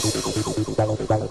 house.